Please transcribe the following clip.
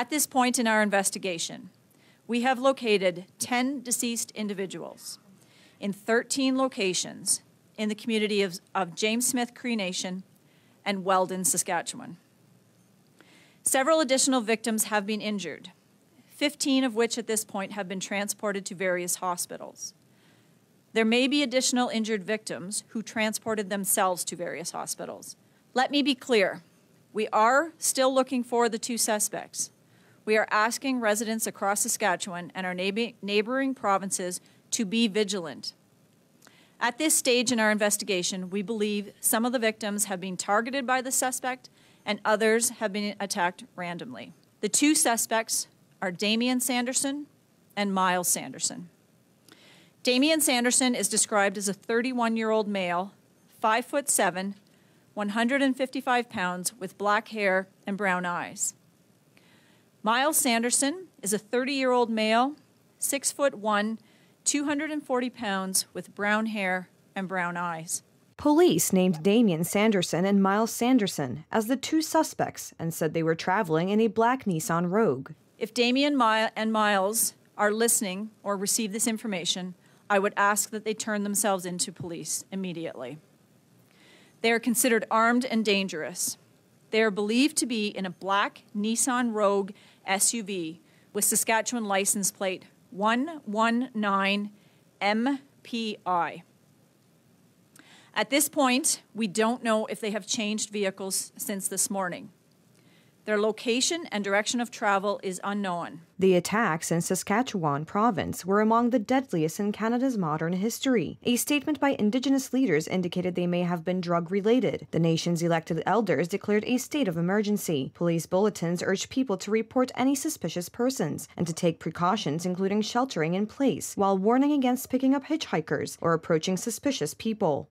At this point in our investigation, we have located 10 deceased individuals in 13 locations in the community of, of James Smith Cree Nation and Weldon, Saskatchewan. Several additional victims have been injured, 15 of which at this point have been transported to various hospitals. There may be additional injured victims who transported themselves to various hospitals. Let me be clear we are still looking for the two suspects. We are asking residents across Saskatchewan and our neighboring provinces to be vigilant. At this stage in our investigation, we believe some of the victims have been targeted by the suspect and others have been attacked randomly. The two suspects are Damien Sanderson and Myles Sanderson. Damien Sanderson is described as a 31 year old male, 5 foot 7, 155 pounds, with black hair and brown eyes. Myles Sanderson is a 30 year old male, 6 foot 1, 240 pounds, with brown hair and brown eyes. Police named Damien Sanderson and Myles Sanderson as the two suspects and said they were traveling in a black Nissan Rogue. If Damien and Myles are listening or receive this information, I would ask that they turn themselves into police immediately. They are considered armed and dangerous. They are believed to be in a black Nissan Rogue SUV with Saskatchewan license plate 119 MPI. At this point, we don't know if they have changed vehicles since this morning. Their location and direction of travel is unknown. The attacks in Saskatchewan province were among the deadliest in Canada's modern history. A statement by Indigenous leaders indicated they may have been drug related. The nation's elected elders declared a state of emergency. Police bulletins urged people to report any suspicious persons and to take precautions, including sheltering in place, while warning against picking up hitchhikers or approaching suspicious people.